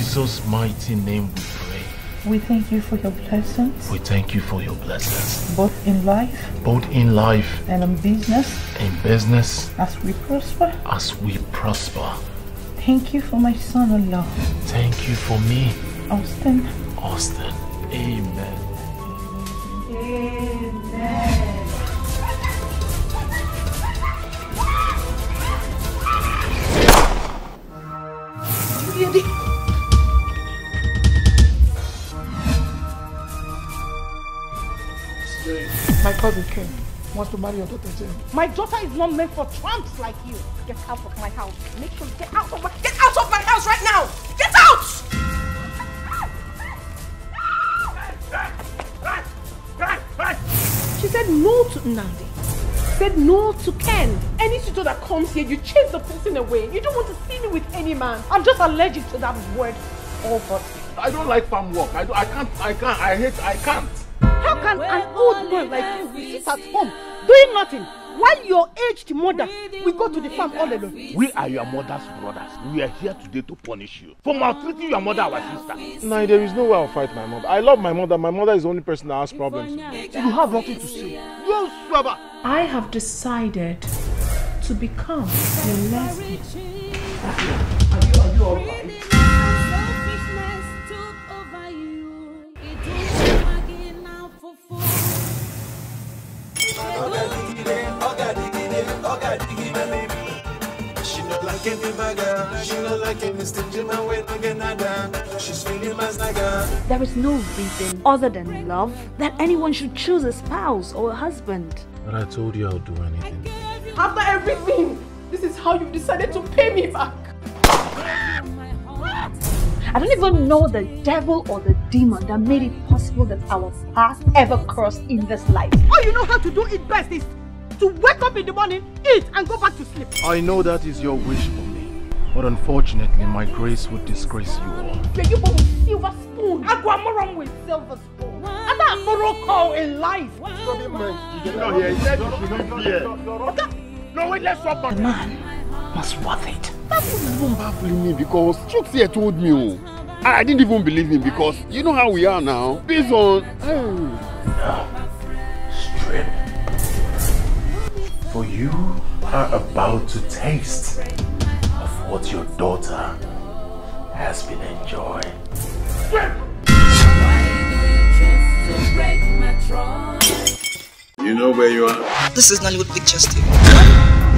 Jesus' mighty name we pray. We thank you for your blessings, We thank you for your blessings, both in life both in life, and in business, in business, as we prosper. as we prosper. Thank you for my son-in-law, Thank you for me, Austin. Austin. Amen. Amen. My cousin Ken wants to marry your daughter Jane. My daughter is not meant for tramps like you. Get out of my house. Make sure you get out of my get out of my house right now. Get out! She said no to Nandi. Said no to Ken. Any suitor that comes here, you chase the person away. You don't want to see me with any man. I'm just allergic to that word. All but. I don't like farm work. I, do, I can't, I can't, I hate, I can't. How can an old man like you sit at home doing nothing while your aged mother will go to the farm all alone? We are your mother's brothers. We are here today to punish you for maltreating your mother, our sister. Nah, there is no way I'll fight my mother. I love my mother. My mother is the only person that has problems. You have nothing to say. You swabber. I have decided to become a lesbian. She There is no reason other than love that anyone should choose a spouse or a husband. But I told you I'll do anything. After everything, this is how you decided to pay me back. I don't even know the devil or the demon that made it possible that our paths ever crossed in this life. All you know how to do it best is to wake up in the morning, eat, and go back to sleep. I know that is your wish for me. But unfortunately, my grace would disgrace you all. Yeah, you born with silver spoon. I go around with silver spoon. And that borrow call in life. No, here, he said you should not fear. No, wait, let's swap back. The man was worth it. That was even baffling me because Chooks here told me. Oh, I didn't even believe him because you know how we are now. Based on. Oh. Strip. For you are about to taste of what your daughter has been enjoying. You know where you are? This is Nollywood Pictures TV.